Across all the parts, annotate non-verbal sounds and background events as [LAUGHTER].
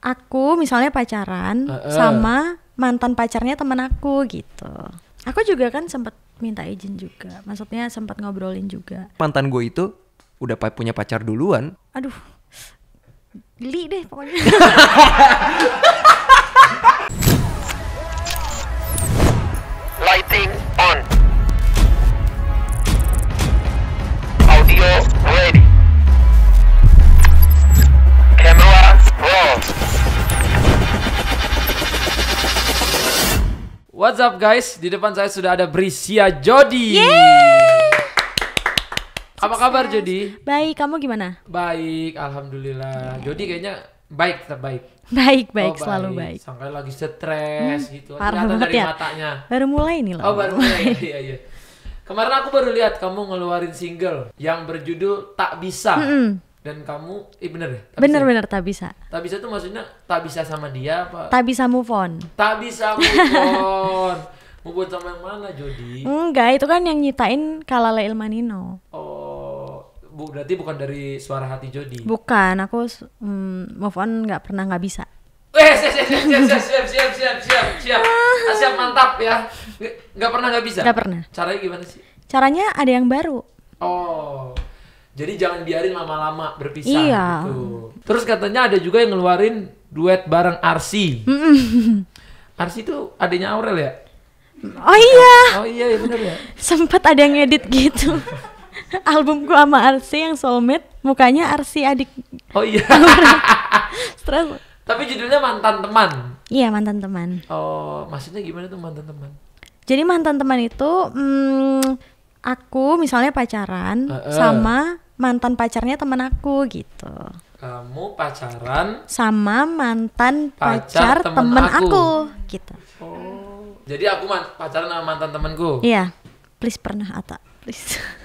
aku misalnya pacaran Heeh. sama mantan pacarnya temen aku gitu. Aku juga kan sempat minta izin juga. Maksudnya sempat ngobrolin juga. Mantan gue itu udah punya pacar duluan. Aduh. Geli deh pokoknya. [LAUGHS] Lighting What's up guys? Di depan saya sudah ada Brisia Jody. Apa kabar Jody? Baik, kamu gimana? Baik, alhamdulillah. Jody kayaknya baik, tetap baik. Baik, baik, Oh, selalu baik. Sampai lagi stres gitu. Parah banget dari ya. matanya. Baru mulai nih loh. Oh baru mulai. [LAUGHS] iya iya. Kemarin aku baru lihat kamu ngeluarin single yang berjudul Tak Bisa. Dan kamu, eh bener ya? Tak Bisa ya? Bener-bener tak bisa. Tak bisa tuh maksudnya tak bisa sama dia apa? Tak bisa move on. Tak bisa move [LAUGHS] on. Move on sama yang mana Jody? Enggak, itu kan yang nyitain Kalala Ilmanino. Oh, bu berarti bukan dari suara hati Jody. Bukan, aku mm, move on nggak pernah nggak bisa. Eh, siap, siap, siap, siap, siap, siap, siap, siap, siap, siap, Ah, siap, mantap ya. Nggak pernah nggak bisa. Nggak pernah. Caranya gimana sih? Caranya ada yang baru. Oh, jadi jangan biarin lama-lama berpisah Iya. gitu. Terus katanya ada juga yang ngeluarin duet bareng Arsi. Arsi itu adanya Aurel ya? Oh iya, Oh iya, iya bener ya. sempat ada yang edit gitu. [LAUGHS] Albumku sama Arsi yang soulmate, mukanya Arsi adik Oh iya. [LAUGHS] stres. Tapi judulnya mantan teman. Iya mantan teman. Oh, maksudnya gimana tuh mantan teman? Jadi mantan teman itu, mm, aku misalnya pacaran Heeh. sama mantan pacarnya teman aku gitu. Kamu pacaran. Sama mantan Pacar pacar, temen temen aku. aku. gitu. Oh. Jadi aku pacaran sama mantan temanku. Iya, please pernah Ata, please. [LAUGHS]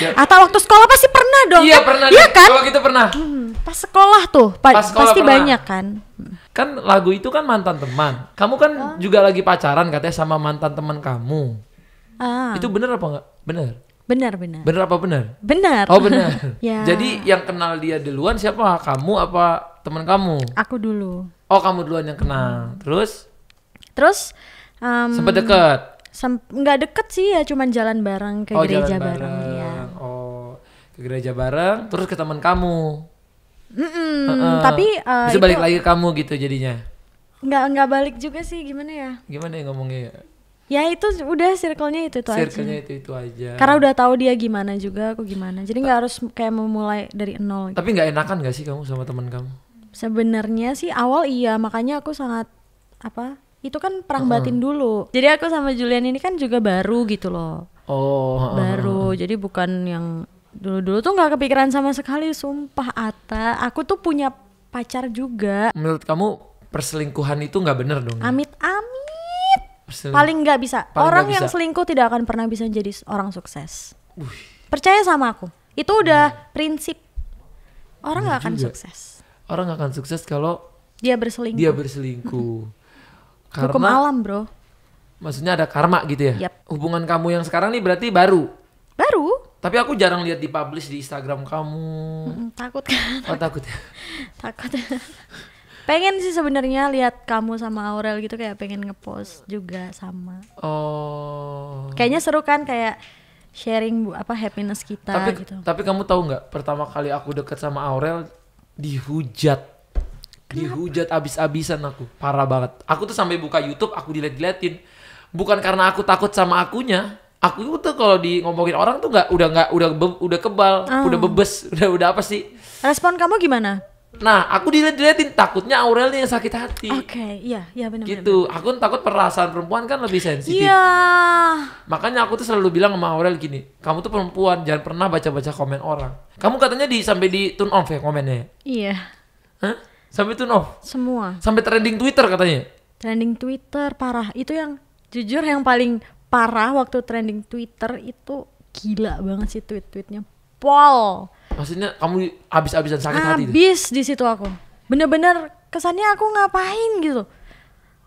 Ya. Ata waktu sekolah pasti pernah dong. Iya kan? pernah. Iya kan? Kalau gitu pernah. Hmm, pas sekolah tuh, pa- Pas sekolah pasti pernah. banyak kan. Kan lagu itu kan mantan teman. Kamu kan juga lagi pacaran katanya sama mantan teman kamu. Ah, Itu bener apa enggak? Bener. benar benar. Bener apa bener? Benar. Oh bener. [LAUGHS] Ya. Jadi yang kenal dia duluan siapa? Kamu apa teman kamu? Aku dulu. Oh kamu duluan yang kenal. Terus Terus um, sempet deket. sem- nggak deket sih ya, cuman jalan bareng ke oh gereja jalan bareng. Iya. Oh ke gereja bareng. Terus ke teman kamu. Mm-mm, Heeh. tapi uh, Bisa itu balik lagi ke kamu gitu jadinya. nggak nggak balik juga sih gimana ya? Gimana ya ngomongnya? Ya? Itu udah circle-nya itu itu aja. Circle-nya itu itu aja. Karena udah tahu dia gimana juga, aku gimana. Jadi nggak harus kayak memulai dari nol. gitu. Tapi nggak enakan gak sih kamu sama teman kamu? Sebenarnya sih awal iya, makanya aku sangat apa? Itu kan perang batin dulu. Jadi aku sama Julian ini kan juga baru gitu loh. Oh. heeh. Baru. Jadi bukan yang dulu-dulu tuh nggak kepikiran sama sekali, sumpah Ata. Aku tuh punya pacar juga. Menurut kamu perselingkuhan itu nggak bener dong? ya? Amit amit. Paling nggak bisa. Paling orang yang bisa. selingkuh tidak akan pernah bisa jadi orang sukses. Percaya sama aku. Itu udah prinsip. Orang nggak akan sukses. Orang nggak akan sukses kalau Dia berselingkuh. dia berselingkuh. [LAUGHS] Hukum Karena alam, Bro. maksudnya ada karma gitu ya. Yap. Hubungan kamu yang sekarang nih berarti baru. Baru. Tapi aku jarang lihat di publish di Instagram kamu. Mm, takut kan? Oh takut ya. [LAUGHS] takut. [LAUGHS] pengen sih sebenarnya lihat kamu sama Aurel gitu kayak pengen ngepost juga sama. Oh. Kayaknya seru kan kayak sharing bu- apa happiness kita tapi gitu. tapi kamu tahu nggak pertama kali aku deket sama Aurel dihujat. Dihujat abis-abisan aku. Parah banget. Aku tuh sampai buka YouTube aku diliat-liatin. Bukan karena aku takut sama akunya. Aku tuh kalau di ngomongin orang tuh nggak udah nggak udah be- udah kebal, Ah. udah bebes, [LAUGHS] udah udah apa sih? Respon kamu gimana? Nah, aku dilihat-liatin takutnya Aurel nih yang sakit hati. Oke, iya, iya benar Gitu. Aku takut perasaan perempuan kan lebih sensitif. Iya. Makanya aku tuh selalu bilang sama Aurel gini, kamu tuh perempuan, jangan pernah baca-baca komen orang. Kamu katanya di sampai di turn off ya komennya. Iya. Hah? Sampai turn off. Semua. Sampai trending Twitter katanya. Trending Twitter parah. Itu yang jujur yang paling parah waktu trending Twitter itu gila banget sih tweet-tweetnya. Pol. Maksudnya kamu habis-habisan sakit hati tuh. Habis di situ aku. Bener-bener kesannya aku ngapain gitu.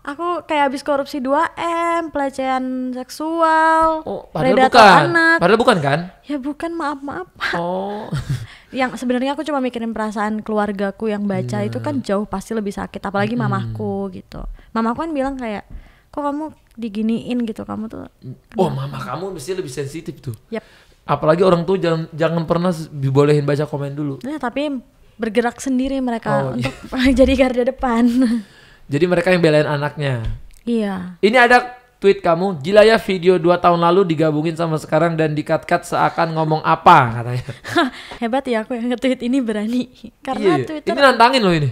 Aku kayak habis korupsi 2M, pelecehan seksual, Oh, padahal predator bukan. anak. Padahal bukan kan? Ya bukan, maaf-maaf. Oh. [LAUGHS] yang sebenarnya aku cuma mikirin perasaan keluargaku yang baca itu kan jauh pasti lebih sakit apalagi mamaku gitu mamaku kan bilang kayak kok kamu diginiin gitu kamu tuh Oh, mama kamu mesti lebih sensitif tuh. yap Apalagi orang tuh jangan jangan pernah dibolehin baca komen dulu. nah, tapi bergerak sendiri mereka Oh, iya. untuk [LAUGHS] jadi garda depan [LAUGHS] Jadi mereka yang belain anaknya. iya Ini ada tweet kamu, gila ya video 2 tahun lalu digabungin sama sekarang dan dikat-kat seakan ngomong apa katanya. [LAUGHS] hebat ya aku yang nge-tweet ini berani karena Iya, Twitter Ini nantangin loh ini.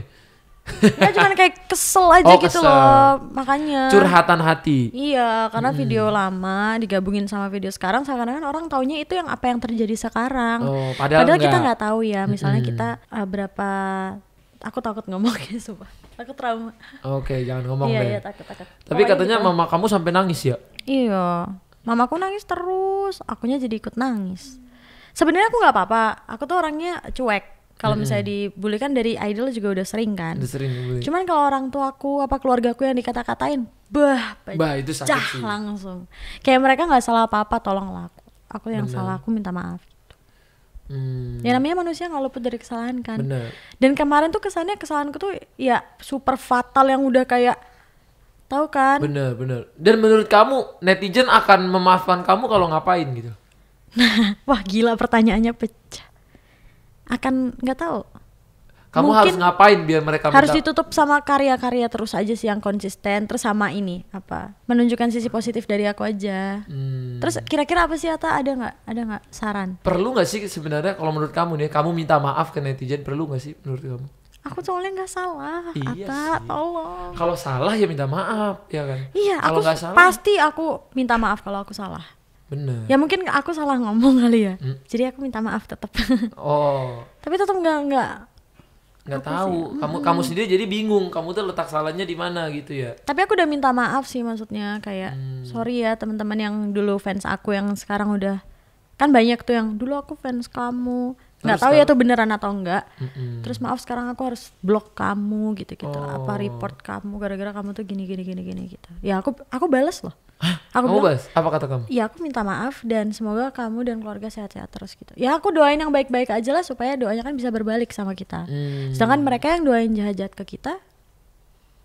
Ya cuman kayak kesel aja Oh, gitu kesel. loh makanya Curhatan hati. Iya, karena Hmm. video lama digabungin sama video sekarang, seakan-akan orang taunya itu yang apa yang terjadi sekarang. Oh, padahal kita enggak. nggak tahu ya. Misalnya kita uh, berapa, aku takut ngomongnya, sumpah. Aku trauma. Oke, jangan ngomong iya, deh. iya takut takut. Tapi Pokoknya katanya gitu. mama kamu sampai nangis ya? Iya, mamaku nangis terus, akunya jadi ikut nangis. Sebenarnya aku nggak apa-apa, aku tuh orangnya cuek. Kalau misalnya dibully kan dari idol juga udah sering kan. Udah sering dibully. Cuman kalau orang tua aku apa keluargaku yang dikata-katain, bah, Bah, itu sakit sih. langsung. Kayak mereka nggak salah apa-apa, tolonglah aku. Aku yang salah, aku minta maaf. Hmm, Ya namanya manusia nggak luput dari kesalahan kan. bener. Dan kemarin tuh kesannya kesalahanku tuh ya super fatal yang udah kayak tahu kan? Bener, bener. Dan menurut kamu netizen akan memaafkan kamu kalau ngapain gitu? [LAUGHS] Wah gila pertanyaannya pecah. Akan nggak tahu. Kamu Mungkin harus ngapain biar mereka harus minta- ditutup sama karya-karya terus aja sih yang konsisten terus sama ini apa menunjukkan sisi positif dari aku aja Hmm, terus kira-kira apa sih Ata ada nggak ada nggak saran perlu nggak sih sebenarnya kalau menurut kamu nih, kamu minta maaf ke netizen perlu nggak sih menurut kamu? aku soalnya nggak salah Iya Ata sih. tolong Kalau salah ya minta maaf, ya kan? iya Kalau aku salah, pasti aku minta maaf kalau aku salah bener. ya mungkin aku salah ngomong kali ya Hmm. jadi aku minta maaf tetap Oh, tapi tetap nggak nggak nggak tahu. Kamu kamu sendiri jadi bingung. Kamu tuh letak salahnya di mana gitu ya? tapi aku udah minta maaf sih maksudnya kayak Hmm. sorry ya teman-teman yang dulu fans aku yang sekarang udah kan banyak tuh yang dulu aku fans kamu nggak tahu ya tuh beneran atau enggak Mm-mm. terus maaf sekarang aku harus blok kamu gitu gitu Oh. apa report kamu gara-gara kamu tuh gini gini gini gini gitu ya aku aku balas loh aku kamu bilang bahas apa kata kamu? ya aku minta maaf dan semoga kamu dan keluarga sehat-sehat terus gitu ya aku doain yang baik-baik aja lah supaya doanya kan bisa berbalik sama kita Hmm. sedangkan mereka yang doain jahat-jahat ke kita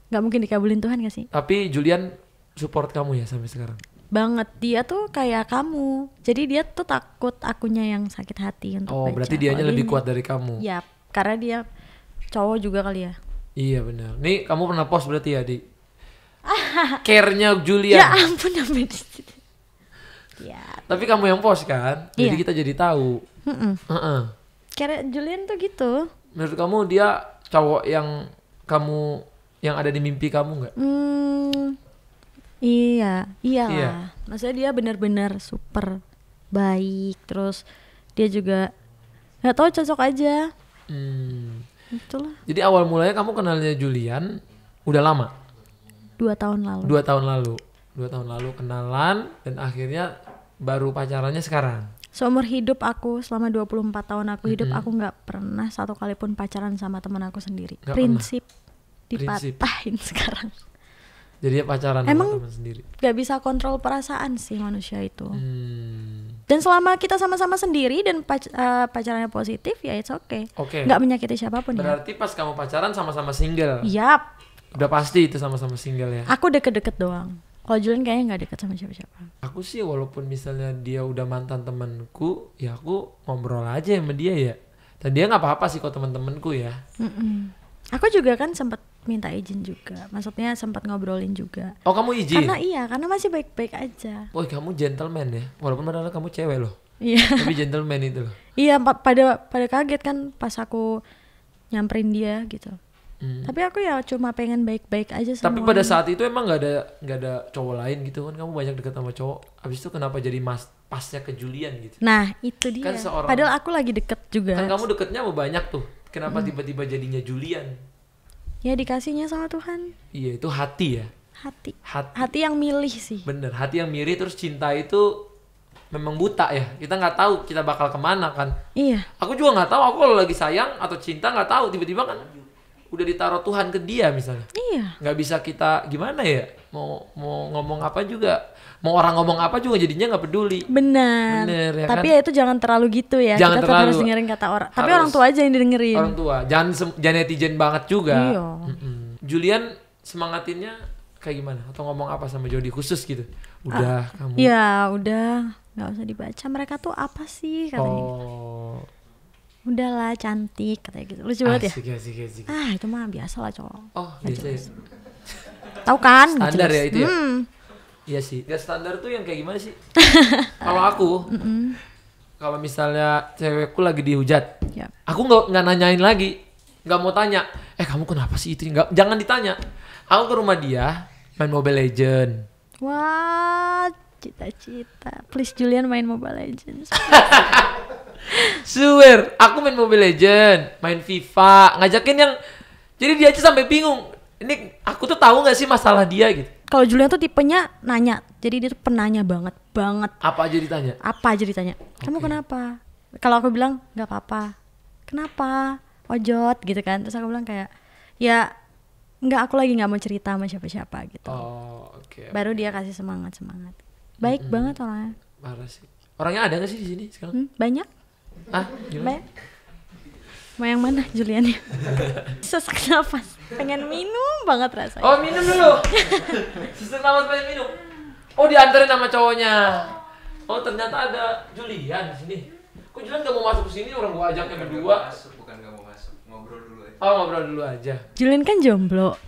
nggak mungkin dikabulin Tuhan gak sih Tapi Julian support kamu ya sampai sekarang. banget dia tuh kayak kamu jadi dia tuh takut akunya yang sakit hati untuk Oh, baca. berarti dianya lebih kuat dari kamu. ya karena dia cowok juga kali ya Iya benar. Nih kamu pernah post berarti ya di [LAUGHS] care-nya Julian. ya ampun sampai di situ ya Tapi kamu yang post kan? Jadi Iya. kita jadi tahu. mm-mm. Heeh. kayak Julian tuh gitu Menurut kamu dia cowok yang kamu yang ada di mimpi kamu nggak? Hmm, iya, iyalah. Iya. Maksudnya dia benar-benar super baik, terus dia juga nggak tahu cocok aja, Hmm. itulah. Jadi awal mulanya kamu kenalnya Julian udah lama, Dua tahun lalu. dua tahun lalu, dua tahun lalu kenalan dan akhirnya baru pacarannya sekarang. Seumur hidup aku selama 24 tahun aku hidup aku nggak pernah satu kali pun pacaran sama teman aku sendiri. Nggak Prinsip Prinsip. dipatahin [LAUGHS] sekarang. Jadi dia pacaran Emang- sama teman sendiri. Gak bisa kontrol perasaan sih manusia itu. Hmm. Dan selama kita sama-sama sendiri dan pac- eh, pacarannya positif ya it's okay. Oke. Nggak menyakiti siapa pun ya. Berarti pas kamu pacaran sama-sama single. Yap, Udah pasti itu sama-sama single ya. Aku deket-deket doang. Kalau Julian kayaknya nggak deket sama siapa-siapa. Aku sih walaupun misalnya dia udah mantan temanku, ya aku ngobrol aja sama dia ya. Dan dia nggak apa-apa sih kok teman-temanku ya. Mm-mm. Aku juga kan sempat minta izin juga. Maksudnya sempat ngobrolin juga. Oh kamu izin? Karena iya, karena masih baik-baik aja. Woi kamu gentleman ya, walaupun padahal kamu cewek loh. Iya. [LAUGHS] Tapi gentleman itu loh. iya, pa- pada pada kaget kan pas aku nyamperin dia gitu. Hmm. Tapi aku ya cuma pengen baik-baik aja sama Tapi pada orang. saat itu emang nggak ada nggak ada cowok lain gitu kan? Kamu banyak deket sama cowok. Abis itu kenapa jadi mas pasnya ke Julian gitu? Nah, itu dia. Kan seorang- Padahal aku lagi deket juga. Kan kamu deketnya sama banyak tuh. Kenapa Hmm. tiba-tiba jadinya Julian? Ya dikasihnya sama Tuhan. Iya itu hati ya. Hati. Hati. Hati yang milih sih. Bener. Hati yang mirip terus cinta itu memang buta ya. Kita nggak tahu kita bakal ke mana kan. Iya. Aku juga nggak tahu. Aku kalau lagi sayang atau cinta nggak tahu. Tiba-tiba kan udah ditaruh Tuhan ke dia misalnya Iya. nggak bisa kita gimana ya mau mau ngomong apa juga mau orang ngomong apa juga jadinya nggak peduli Benar. Bener, ya Tapi kan? ya itu jangan terlalu gitu ya. Jangan Kita tetap harus terlalu. dengerin kata orang. Tapi orang tua aja yang didengerin. orang tua jangan jangan netizen banget juga Iya. Mm-mm. Julian semangatinnya kayak gimana atau ngomong apa sama Jody khusus gitu udah kamu Ya udah nggak usah dibaca. Mereka tuh apa sih katanya? oh Udahlah cantik katanya gitu. Lucu banget ya. asik asik asik Ah itu mah biasa lah cowok. oh biasa ya Tahu kan? Nggak Standar ya itu ya? Hmm. Iya sih. Gak standar tuh yang kayak gimana sih? [LAUGHS] kalau aku, kalau misalnya cewekku lagi dihujat, Ya. aku nggak nggak nanyain lagi, nggak mau tanya. Eh kamu kenapa sih itu? Nggak, jangan ditanya. Aku ke rumah dia main Mobile Legend. Wah cita-cita. Please Julian main Mobile Legends. [LAUGHS] Swear, aku main Mobile Legend, main FIFA, ngajakin yang. Jadi dia aja sampai bingung. Ini aku tuh tahu nggak sih masalah dia gitu? Kalau Julian tuh tipenya nanya. Jadi dia tuh penanya banget, banget. Apa aja ditanya? Apa aja ditanya? Kamu kenapa? Kalau aku bilang nggak apa-apa. Kenapa? Ojot gitu kan. Terus aku bilang kayak ya nggak aku lagi nggak mau cerita sama siapa-siapa gitu. Oh, oke. Baru dia kasih semangat semangat. Baik banget orangnya. Parah sih. Orangnya ada nggak sih di sini sekarang? Hmm, banyak? Ah, gimana? Mau yang mana Julian ya? [LAUGHS] Sesak nafas. Pengen minum banget rasanya. Oh minum dulu. [LAUGHS] Suster nama pengen minum. Oh dianterin sama cowoknya. Oh ternyata ada Julian di sini. Kok Julian gak mau masuk ke sini? Orang gua ajaknya berdua. bukan gak mau masuk, ngobrol dulu aja. Oh ngobrol dulu aja. Julian kan jomblo.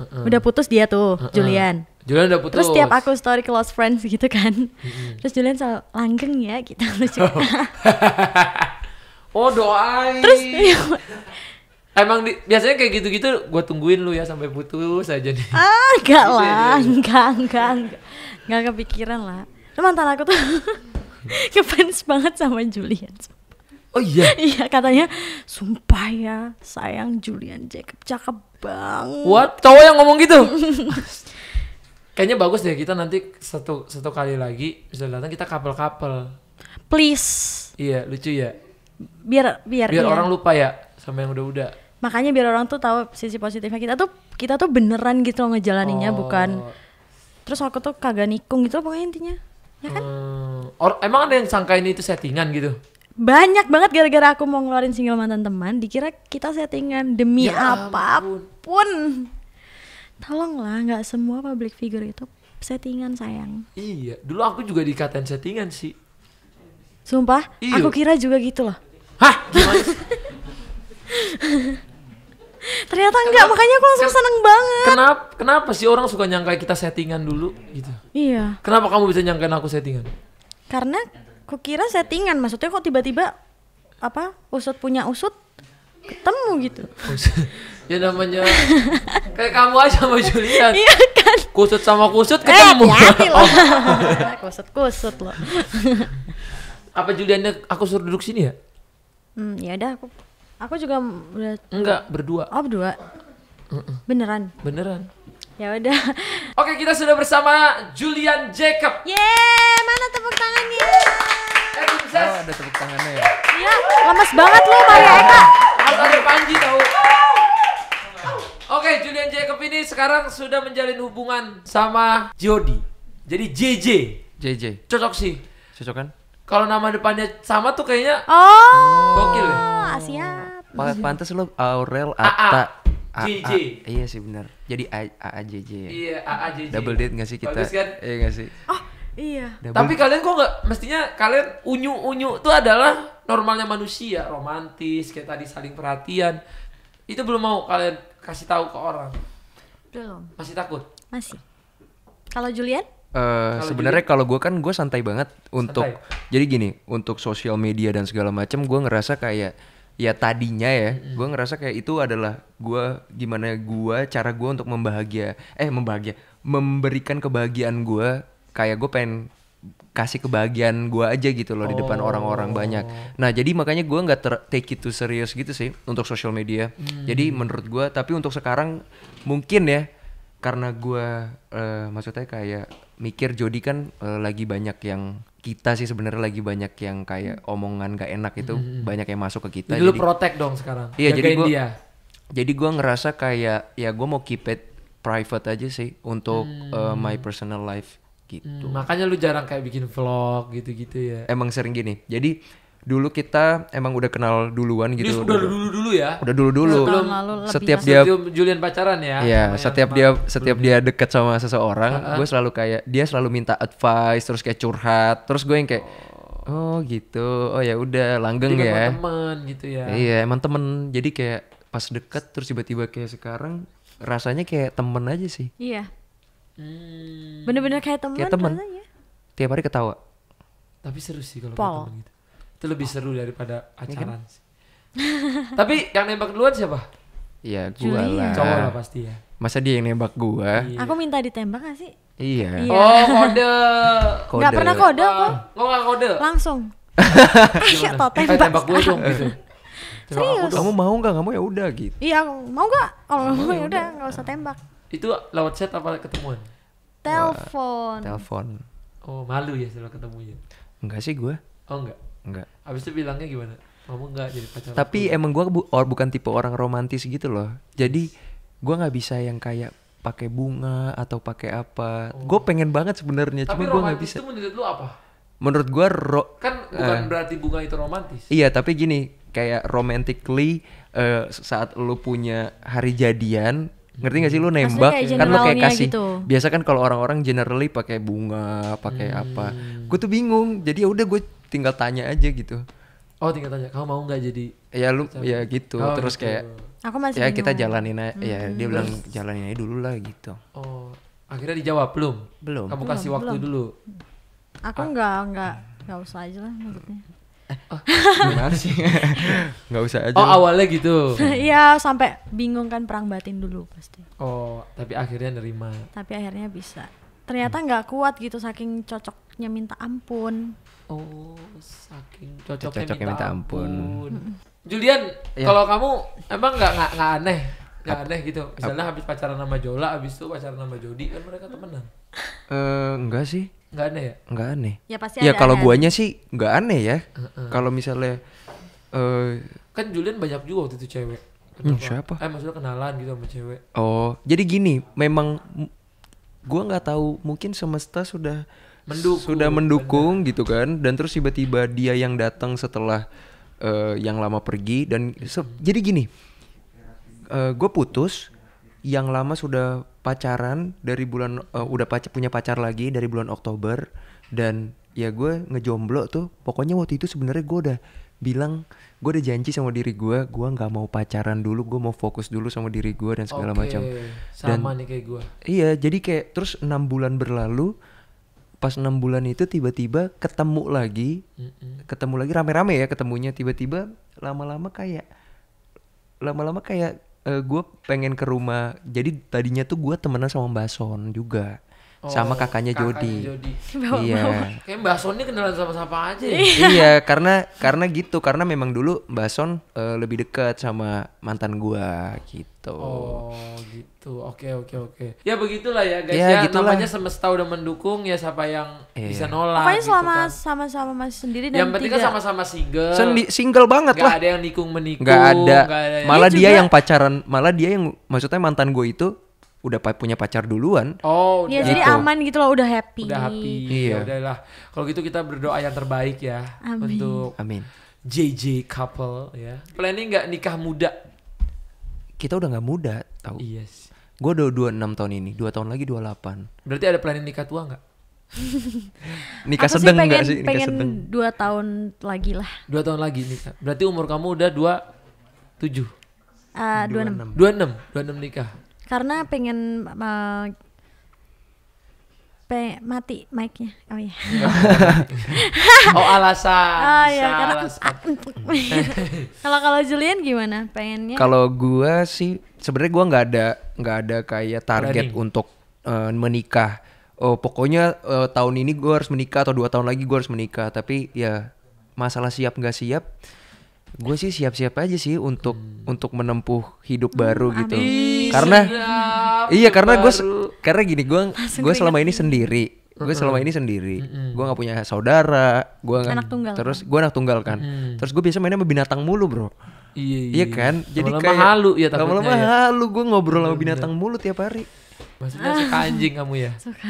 Udah putus dia tuh, Julian. Julian udah putus. Terus tiap aku story close friends gitu kan. Terus Julian selalu langgeng ya gitu lucu. Oh [LAUGHS] doain. Terus [LAUGHS] Emang di- biasanya kayak gitu-gitu gua tungguin lu ya sampai putus aja nih. ah enggak lah, enggak enggak enggak. Enggak kepikiran lah. Lu mantan aku tuh [LAUGHS] ngefans banget sama Julian. Oh iya. Iya katanya sumpah ya sayang Julian Jacob cakep banget. What? Cowok yang ngomong gitu? Kayaknya bagus deh kita nanti satu satu kali lagi bisa datang kita couple-couple. Please Iya, lucu ya. biar biar Biar iya. orang lupa ya sama yang udah-udah. makanya biar orang tuh tahu sisi positifnya kita tuh kita tuh beneran gitu loh ngejalaninnya Oh. bukan terus aku tuh kagak nikung gitu pokoknya intinya ya kan Hmm, or, emang ada yang sangkain itu settingan gitu? banyak banget gara-gara aku mau ngeluarin single mantan teman dikira kita settingan demi Ya apa pun tolonglah nggak semua public figure itu settingan sayang Iya, dulu aku juga dikatain settingan sih. sumpah Iya. aku kira juga gitu loh Hah? [LAUGHS] Ternyata enggak makanya aku langsung seneng banget kenapa, kenapa sih orang suka nyangka kita settingan dulu gitu? iya Kenapa kamu bisa nyangkain aku settingan? karena aku kira settingan maksudnya kok tiba-tiba apa usut punya usut ketemu gitu ya namanya kayak kamu aja sama Julian. [LAUGHS] iya kan Kusut sama kusut eh ketemu. hati-hati loh [LAUGHS] kusut kusut loh [LAUGHS] Apa Juliannya aku suruh duduk sini ya? hmm ya udah aku aku juga udah Enggak, berdua. oh berdua beneran Beneran. ya udah Oke, kita sudah bersama Julian Jacob. Yeay, mana tepuk tangannya? Eh. Oh, ada tepuk tangannya ya. Iya, lemes banget lo Maria Eka. Harus ada Panji tahu. Oke, Julian Jacob ini sekarang sudah menjalin hubungan sama Jody. Jadi JJ. JJ, Cocok sih. cocok kan? Kalau nama depannya sama tuh kayaknya Oh, Gokil ya? siap. Pa pantas lo Aurel AA. Atta. JJ. Iya sih benar. Jadi A AA JJ ya. iya AA JJ. Double date gak sih kita? Bagus kan? Iya gak sih? Oh, iya. Double Tapi kalian kok nggak mestinya kalian unyu-unyu tuh adalah normalnya manusia, romantis, kayak tadi saling perhatian. Itu belum mau kalian kasih tahu ke orang. Belum, Masih takut. masih. Kalau Julian? Eh, sebenarnya kalau gue kan gue santai banget untuk Santai. jadi gini untuk sosial media dan segala macam gue ngerasa kayak ya tadinya ya gue ngerasa kayak itu adalah gue gimana gue cara gue untuk membahagia eh membahagia memberikan kebahagiaan gue kayak gue pengen kasih kebahagiaan gue aja gitu loh di depan orang-orang banyak. Nah jadi makanya gue nggak take it too serius gitu sih untuk sosial media. Jadi menurut gue tapi untuk sekarang mungkin ya karena gue maksudnya kayak mikir Jody kan eh, lagi banyak yang kita sih sebenarnya lagi banyak yang kayak omongan gak enak itu banyak yang masuk ke kita. Jadi lu jadi protect dong sekarang. Iya, jadi dia. jadi gua ngerasa kayak ya gua mau keep it private aja sih untuk uh, my personal life gitu Hmm, makanya lu jarang kayak bikin vlog gitu-gitu ya. emang sering gini jadi dulu kita emang udah kenal duluan gitu udah dulu-dulu ya. udah dulu dulu lalu lebih setiap dia Sebelum Julian pacaran ya. Iya, setiap dia setiap dia deket sama seseorang, gue selalu kayak dia selalu minta advice, terus kayak curhat, terus gue yang kayak oh gitu, oh ya udah langgeng Jadi ya. teman gitu ya. Iya, emang temen. Jadi kayak pas deket terus tiba-tiba kayak sekarang rasanya kayak temen aja sih. Iya. Hmm, Bener-bener kayak teman Kayak temen. rasanya. Tiap hari ketawa. tapi seru sih kalau Pol. kayak temen gitu. Itu lebih seru daripada kan? pacaran sih. [LAUGHS] tapi yang nembak duluan siapa? Iya, gua Julia. lah. Cowok lah pasti ya. Masa dia yang nembak gua? Iya. Aku minta ditembak gak sih? Iya. Iya. Oh, kode. Kode. [LAUGHS] Nggak pernah kode kok. Ah, Oh, nggak kode. Langsung. [LAUGHS] Ayo toh Eh, tembak. tembak gue dong gitu. Aku dong. Kamu mau nggak? Kamu ya udah gitu. Iya, mau gak? Kalau mau ya udah nggak usah tembak. Itu lewat chat apa ketemuan? Telepon. Telepon. Oh, malu ya setelah ketemunya. Enggak sih gua. Oh, enggak. Enggak. Habis itu bilangnya gimana? Kamu enggak jadi pacar Tapi emang gua bu- or- bukan tipe orang romantis gitu loh. Jadi gua nggak bisa yang kayak pakai bunga atau pakai apa. Gue pengen banget sebenarnya, Tapi cuma gua nggak romantis bisa. itu menurut lu apa? Menurut gua ro- Kan bukan berarti bunga itu romantis. Iya, tapi gini, kayak romantically eh, saat lu punya hari jadian, ngerti gak sih lu nembak kayak kan lu kayak kasih. gitu. Biasa kan kalau orang-orang generally pakai bunga, pakai apa. Gue tuh bingung. Jadi ya udah gue tinggal tanya aja gitu. Oh, tinggal tanya, kamu mau nggak jadi Ya lu ya gitu. Oh, Terus gitu. kayak Aku masih ya kita bingung. jalanin aja. Ya dia bilang jalanin aja dulu lah gitu. Oh, akhirnya dijawab belum? Belum. Kamu kasih waktu dulu. Aku nggak nggak nggak usah aja lah maksudnya. [LAUGHS] Gimana sih? [LAUGHS] Nggak usah aja. Oh, lah. awalnya gitu. [LAUGHS] Iya sampai bingung kan perang batin dulu pasti. Oh, tapi akhirnya nerima. Tapi akhirnya bisa. Ternyata nggak kuat gitu saking cocoknya minta ampun. Oh, saking cocoknya, Cocoknya minta, minta ampun. ampun. Julian, Iya. kalau kamu emang nggak nggak nggak aneh, nggak aneh gitu. Misalnya habis pacaran sama Jola, habis itu pacaran sama Jody, kan mereka temenan. Eh, enggak sih. Nggak aneh ya? Enggak aneh. Ya pasti Ya ada kalau guanya sih nggak aneh ya. Kalau misalnya eh Kan Julian banyak juga waktu itu cewek. Hmm, Kenapa? siapa? Eh maksudnya kenalan gitu sama cewek. oh, jadi gini, memang gua nggak tahu mungkin semesta sudah Mendukung, sudah mendukung gitu kan dan terus tiba-tiba dia yang datang setelah eh, yang lama pergi dan se- jadi gini. gue putus yang lama sudah pacaran dari bulan eh, udah pac- punya pacar lagi dari bulan Oktober. Dan ya gue ngejomblo tuh. Pokoknya waktu itu sebenarnya gue udah bilang gue udah janji sama diri gue gue nggak mau pacaran dulu gue mau fokus dulu sama diri gue dan segala Oke, macam. Sama nih kayak gua. iya jadi kayak terus enam bulan berlalu pas enam bulan itu tiba-tiba ketemu lagi. Mm-mm. ketemu lagi rame-rame ya ketemunya. Tiba-tiba lama-lama kayak lama-lama kayak gue pengen ke rumah. Jadi tadinya tuh gue temenan sama Mbak Son juga sama Oh, kakaknya Jody, Jody. iya Kayak Mbak Son ini kenalan sama siapa aja ya? iya karena karena gitu karena memang dulu Mbak Son eh, lebih dekat sama mantan gua gitu Oh gitu, oke oke oke. Ya begitulah ya guys Ya, ya, gitulah. namanya semesta udah mendukung ya siapa yang Iya. bisa nolak. Pokoknya gitu selama kan. sama-sama masih sendiri dan Yang penting kan sama-sama single. Sendi- single banget Gak lah ada yang nikung menikung. nggak ada nggak ada yang- malah Dia dia juga- yang pacaran malah dia yang maksudnya mantan gue itu udah punya pacar duluan Oh, Ya udah, jadi Gitu. aman gitu loh udah happy. udah happy. Iya. Ya udahlah. Kalau gitu kita berdoa yang terbaik ya Amin. untuk amin JJ couple ya. Planning nggak nikah muda? kita udah nggak muda tahu Iya sih. gue udah 26 tahun ini dua tahun lagi 28 Berarti ada planning nikah tua nggak? [LAUGHS] nikah Aku sedang sih pengen, nggak sih nikah pengen sedang dua tahun lagi lah. Dua tahun lagi nikah. Berarti umur kamu udah dua tujuh, Eh, dua enam. dua enam, dua enam nikah. Karena pengen eh, pe mati mic-nya. Oh iya. [LAUGHS] Oh alasan. Oh iya karena alasan. [LAUGHS] kalau kalau Julian gimana? Pengennya Kalau gua sih sebenarnya gua nggak ada nggak ada kayak target Planning. untuk eh, menikah. Oh pokoknya eh, tahun ini gua harus menikah atau dua tahun lagi gua harus menikah. Tapi ya masalah siap nggak siap, gue sih siap-siap aja sih untuk untuk menempuh hidup baru gitu. Ih, Karena sedap, iya karena gue karena gini gue gue selama ini sendiri. Gue selama ini sendiri. Gue nggak punya saudara. Gue Anak tunggal Terus gue anak tunggal kan. Terus gue biasa mainnya sama binatang mulu bro. Iya, Iya kan? Jadi Lama-lama kayak halu ya takutnya Lama-lama ya. halu gue ngobrol sama binatang mulu tiap hari. Maksudnya suka anjing kamu ya? Suka.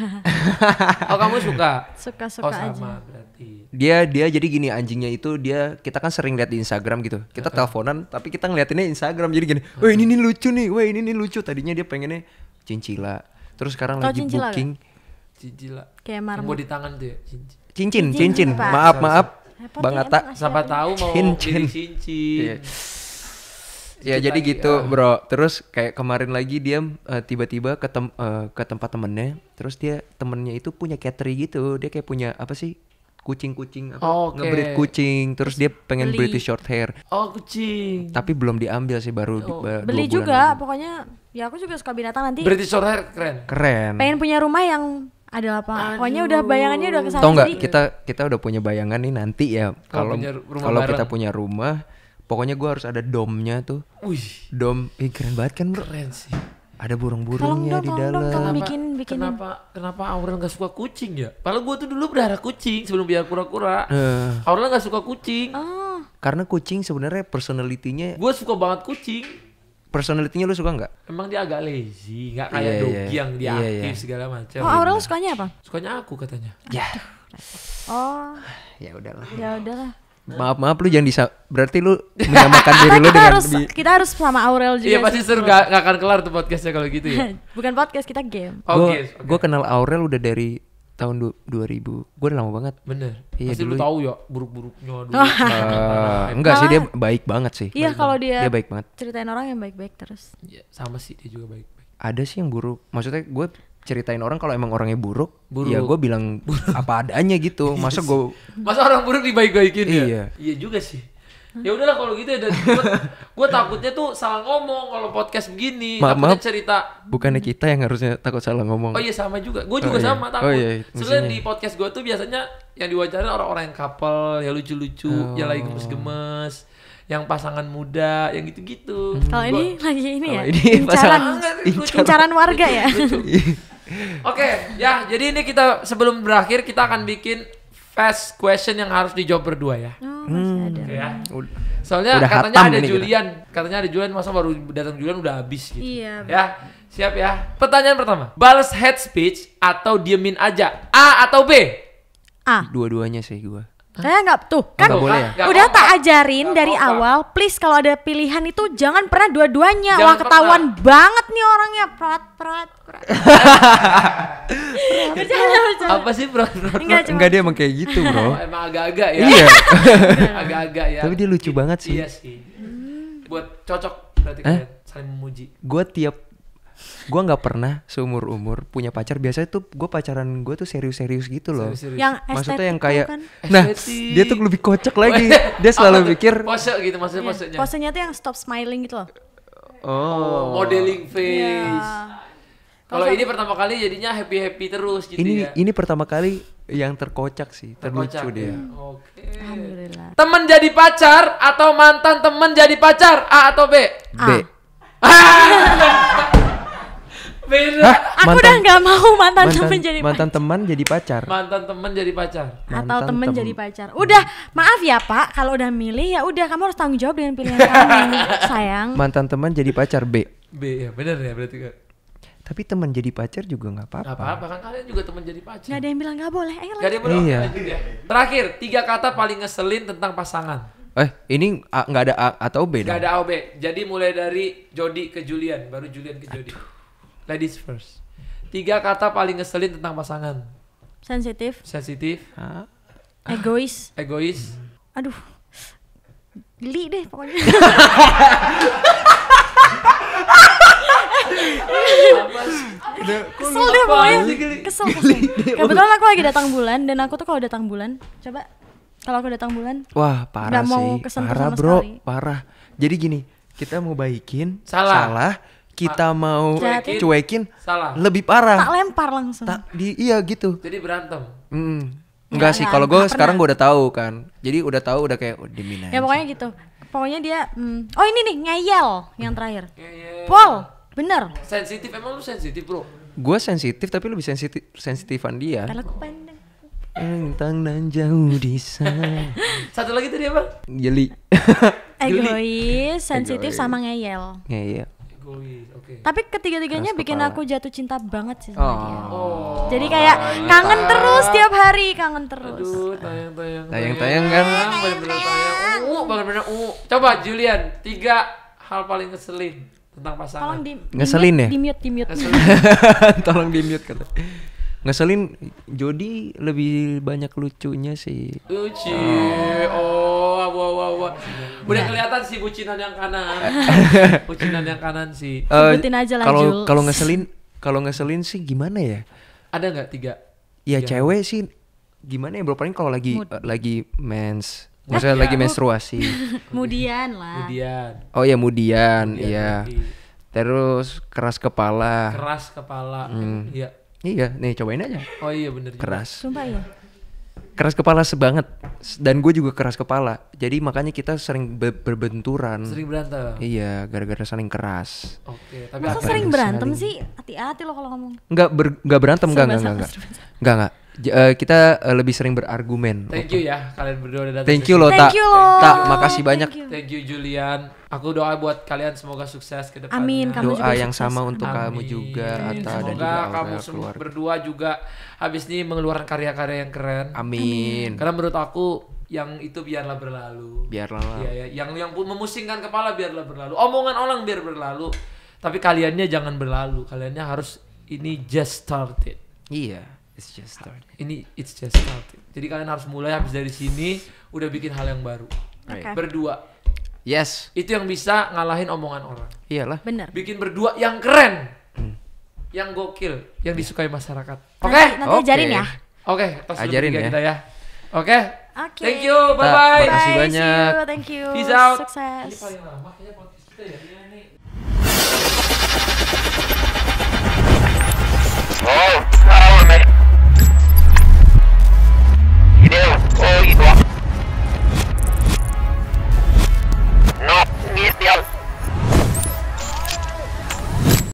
[LAUGHS] Oh kamu suka? Suka-suka oh aja. sama berarti. Dia dia jadi gini anjingnya itu dia kita kan sering lihat di Instagram gitu. Kita teleponan tapi kita ngeliatinnya Instagram jadi gini. Wah ini nih lucu nih. Wah ini nih lucu. Tadinya dia pengennya cincila. Terus sekarang Tau lagi cincila booking Cicila. Kayak Yang marmut. mau di tangan tuh ya. Cincin. cincin Cincin, cincin. Maaf maaf. Repot Bang Atta. emang Siapa tahu mau Cincin. cincin. Ya jadi lagi, gitu ah. bro. Terus kayak kemarin lagi dia eh, tiba-tiba ke tem- eh, ke tempat temennya. Terus dia temennya itu punya catering gitu. Dia kayak punya apa sih? Kucing-kucing apa? Oh, Oke. Ngebreed kucing. Terus dia pengen Beli. British short hair. Oh kucing. Tapi belum diambil sih baru di- Oh. ba- dua Beli bulan juga, lalu. pokoknya ya aku juga suka binatang nanti. British short hair keren. Keren. Pengen punya rumah yang ada apa? Pokoknya udah bayangannya udah ke sana. Tau nggak kita kita udah punya bayangan nih nanti ya kalau kalau kita punya rumah pokoknya gua harus ada domnya tuh Wih dom eh, keren banget kan bro keren sih. ada burung-burungnya di tolong dong, dalam tolong bikin bikinin. Kenapa kenapa Aurel gak suka kucing ya? Padahal gue tuh dulu berharap kucing sebelum biar kura-kura. Eh, Aurel gak suka kucing. Oh, karena kucing sebenarnya personalitinya Gue suka banget kucing. personalitinya lu suka nggak Emang dia agak lazy, nggak kayak Iya, Dogi iya. yang dia Iya, aktif iya. segala macam. oh Aurel sukanya apa? Sukanya aku katanya. ya Oh, ya udahlah ya udahlah. Maaf maaf lu jangan disa berarti lu menyamakan diri lu kita dengan harus bi- kita harus sama Aurel juga. Iya pasti sih. seru gak, gak akan kelar tuh podcastnya kalau gitu ya. [LAUGHS] Bukan podcast kita game. Oh, Gua- Oke, gua kenal Aurel udah dari tahun du- 2000 gue udah lama banget bener. Iya, pasti lu dulu- tahu ya buruk-buruknya dulu. [LAUGHS] Eh, enggak sih dia baik banget sih Iya kalau dia, dia baik banget ceritain orang yang baik-baik terus. Iya, sama sih dia juga baik-baik. ada sih yang buruk maksudnya gue ceritain orang kalau emang orangnya buruk, Buruk. ya gue bilang apa adanya gitu [LAUGHS] masa gue Masa orang buruk dibaik-baikin ya? Iya. Iya juga sih. Ya udahlah kalau gitu ya dan gua, gua takutnya tuh salah ngomong kalau podcast begini. Maaf, Takutnya maaf. cerita bukannya kita yang harusnya takut salah ngomong Oh iya sama juga. Gue Oh juga iya. sama takut. Oh iya, Sebenarnya mestinya. di podcast gue tuh biasanya yang diwawancarin orang-orang yang couple, yang lucu-lucu, yang Oh. lagi gemes-gemes, yang pasangan muda, yang gitu-gitu. Kalau ini lagi ini ya, ini [LAUGHS] incaran, pasangan- Lucu. incaran warga ya. [LAUGHS] Oke, ya jadi ini kita sebelum berakhir kita akan bikin fast question yang harus dijawab berdua ya. Oh, masih ada. Oke ya. Soalnya Udah katanya ada kita. Julian, katanya ada Julian masa baru datang Julian udah habis gitu. Iya. Ya, siap ya. Pertanyaan pertama, balas head speech atau diemin aja? A atau B? Ah, dua-duanya sih gue saya nggak tuh kan nggak boleh ya? Udah tak ajarin Nggak dari apa-apa. awal. Please kalau ada pilihan itu jangan pernah dua-duanya. Wah ketahuan banget nih orangnya. Prat prat prat. [LAUGHS] Bercanda, bercanda. Apa sih bro? bro? Enggak enggak dia emang kayak gitu [LAUGHS] bro Oh, emang agak-agak ya. iya [LAUGHS] Agak-agak ya. tapi dia lucu banget sih Iya sih. Buat cocok berarti Eh? kalian saling memuji. gue tiap gue nggak pernah seumur umur punya pacar biasanya tuh gue pacaran gue tuh serius-serius gitu loh Serius-serius. Yang maksudnya yang kayak kan. nah Estetik. dia tuh lebih kocak [LAUGHS] lagi dia selalu tuh? pikir pose gitu maksudnya Iya, posenya. Posenya tuh yang stop smiling gitu loh. oh Modeling face. Iya. Kalau ini pertama kali jadinya happy-happy terus gitu ini ya. ini pertama kali yang terkocak sih terlucu Terkocak dia ya. Oke. Alhamdulillah. Temen jadi pacar atau mantan temen jadi pacar? A atau B? B [LAUGHS] [LAUGHS] Beda. Hah? Aku udah nggak mau mantan, temen jadi mantan teman jadi pacar Mantan temen jadi pacar. pacar. atau mantan temen tem- jadi pacar. Udah, maaf ya Pak, kalau udah milih ya udah kamu harus tanggung jawab dengan pilihan kamu, [LAUGHS] sayang. mantan teman jadi pacar B B ya bener ya berarti kan. tapi teman jadi pacar juga nggak Gak apa-apa apa-apa kan kalian juga temen jadi pacar. Gak ada yang bilang nggak boleh. Ayo Gak ada yang bilang Iya. ya. Terakhir, tiga kata paling ngeselin tentang pasangan. eh ini nggak ada A atau B Gak dong ada A, B. Jadi mulai dari Jody ke Julian, baru Julian ke Jody. Ladies first. Tiga kata paling ngeselin tentang pasangan. Sensitif, Sensitif, Ah, egois. egois, Aduh. Geli deh pokoknya. kesel deh pokoknya. Kesel, kesel. Kebetulan aku lagi datang bulan dan aku tuh kalau datang bulan, coba kalau aku datang bulan, Wah parah Nggak mau sih, kesentuh parah sama bro, sekali. parah. Jadi gini, kita mau baikin, Salah. Kita mau Jahatin. cuekin, Salah. lebih tak parah. lempar langsung. Tak di, iya gitu. Jadi berantem. Mm. Nggak, Enggak sih, nggak, kalau gue sekarang gue udah tahu kan. Jadi udah tahu udah kayak oh, diemin Ya pokoknya gitu. Pokoknya dia, hmm, oh ini nih ngeyel yang terakhir. Ngeyel. Pol, bener. Sensitif, emang lu sensitif bro? Gue sensitif tapi lebih sensitif sensitifan dia. Kalau pandang. Entang dan jauh di sana. [LAUGHS] Satu lagi tadi apa? Jeli. Egois, [LAUGHS] sensitif Egois. sama ngeyel. Ya, iya. Egois, oke. Tapi ketiga-tiganya bikin kepala. aku jatuh cinta banget sih sama dia. Oh. Jadi kayak kangen terus tiap hari, kangen terus. Aduh, tayang-tayang. Tayang-tayang kan. Bener-bener tayang. Ungu, bener-bener ungu. Coba Julian, tiga hal paling ngeselin tentang pasangan. Tolong di Ngeselin ya? Di mute, di mute. [LAUGHS] Tolong di mute kata. Ngeselin Jody lebih banyak lucunya sih. Lucu. Oh, wah, wah, wah. Udah kelihatan sih bucinan yang kanan. [LAUGHS] bucinan yang kanan sih. Eh, Sebutin aja lah, Kalau kalau ngeselin kalau ngeselin sih gimana ya? Ada nggak tiga? Ya Tiga. cewek sih gimana ya bro paling kalau lagi Mood. eh, lagi mens maksudnya Ya. lagi menstruasi. [LAUGHS] Kemudian lah. Kemudian. Oh ya mudian, Kemudian iya. lagi. Terus keras kepala. Keras kepala. Hmm. Iya. Iya, nih cobain aja. Oh iya bener juga. Keras. Sumpah ya. Keras kepala sebanget. Dan gue juga keras kepala. Jadi makanya kita sering be- berbenturan. Sering berantem. Iya, gara-gara saling keras. Oke, tapi Masa sering berantem saling- sih? Hati-hati loh kalau ngomong. Enggak ber, enggak berantem enggak enggak enggak. Enggak enggak. Eh, kita eh, lebih sering berargumen. Thank you ya kalian berdua udah datang. Thank you loh, Thank Tak. you loh. Tak, makasih banyak. Thank you. Thank you Julian. Aku doa buat kalian semoga sukses ke depannya. Amin, kamu Doa juga yang sukses. sama untuk kamu Amin. juga, Atta dan Semoga juga Aurel kamu semua keluarga. berdua juga habis ini mengeluarkan karya-karya yang keren. Amin. Karena menurut aku yang itu biarlah berlalu. Biarlah. Iya, ya. Yang yang pun memusingkan kepala biarlah berlalu. Omongan orang biar berlalu. Tapi kaliannya jangan berlalu. Kaliannya harus ini just started. Iya, It's just start. Ini it's just start. Jadi kalian harus mulai habis dari sini udah bikin hal yang baru. Okay. Berdua. Yes. Itu yang bisa ngalahin omongan orang. Iyalah. Benar. Bikin berdua yang keren. Hmm. Yang gokil, yang yeah. disukai masyarakat. Oke. Okay? Nanti, nanti okay. ya. Oke, okay, pas ajarin ya. kita ya. Oke. Okay. Oke. Okay. Thank you. Ah, bye bye. Terima kasih banyak. See you. Thank you. Peace out. Sukses. Ini paling lama kayaknya podcast kita ya. Iya, ini. Oh. Deus.